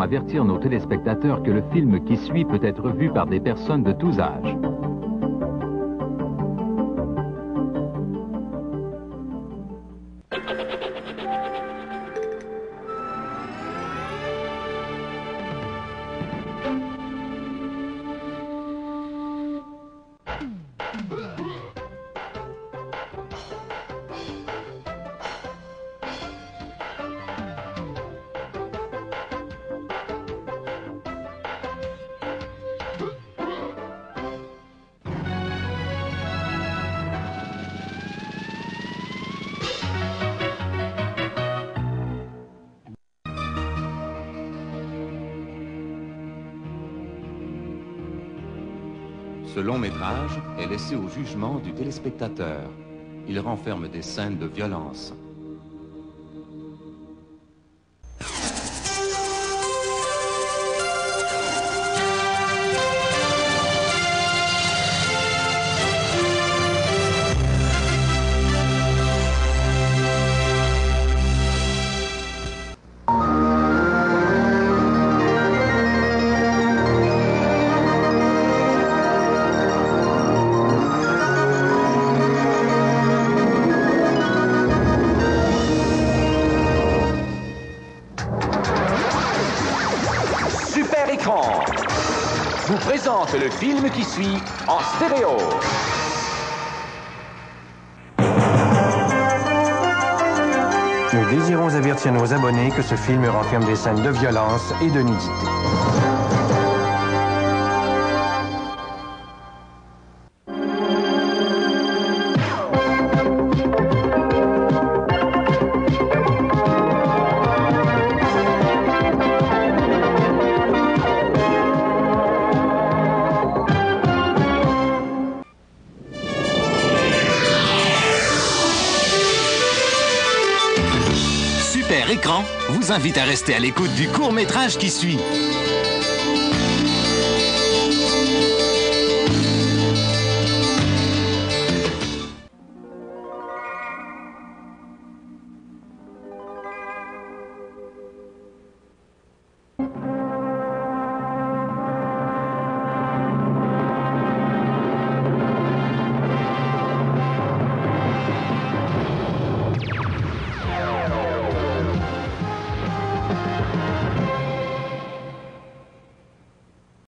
avertir nos téléspectateurs que le film qui suit peut être vu par des personnes de tous âges. Ce long métrage est laissé au jugement du téléspectateur. Il renferme des scènes de violence. Vous présente le film qui suit en stéréo. Nous désirons avertir nos abonnés que ce film renferme des scènes de violence et de nudité. Écran vous invite à rester à l'écoute du court métrage qui suit.